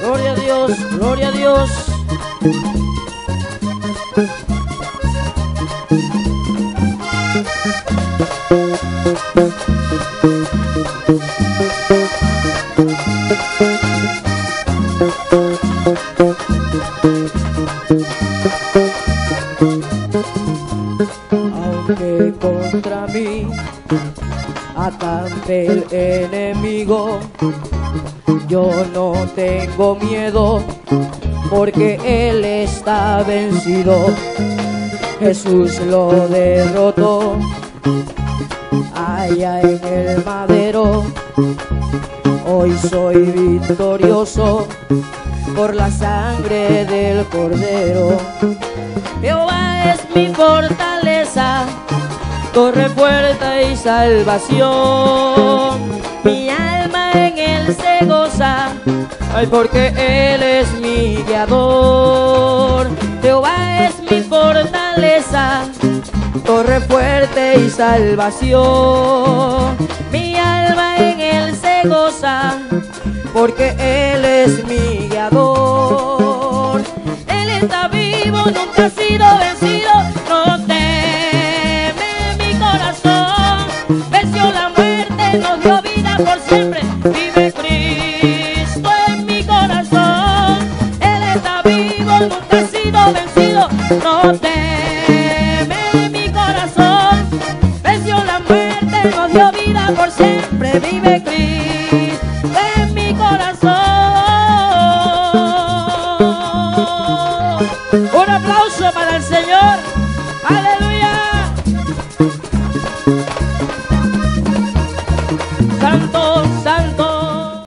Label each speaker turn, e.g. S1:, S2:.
S1: Gloria a Dios, gloria a Dios. Contra mí atante el enemigo, yo no tengo miedo porque Él está vencido. Jesús lo derrotó allá en el madero. Hoy soy victorioso por la sangre del cordero. Es mi fortaleza, torre fuerte y salvación. Mi alma en él se goza, ay porque él es mi guiador. Jehová es mi fortaleza, torre fuerte y salvación. Mi alma en él se goza, porque él es mi guiador. Él está vivo, nunca ha sido vencido, Vive Cristo en mi corazón. Él está vivo, nunca he sido vencido. No teme mi corazón. Venció la muerte, nos dio vida por siempre. Vive Cristo en mi corazón. Un aplauso para el Señor. Aleluya. Santo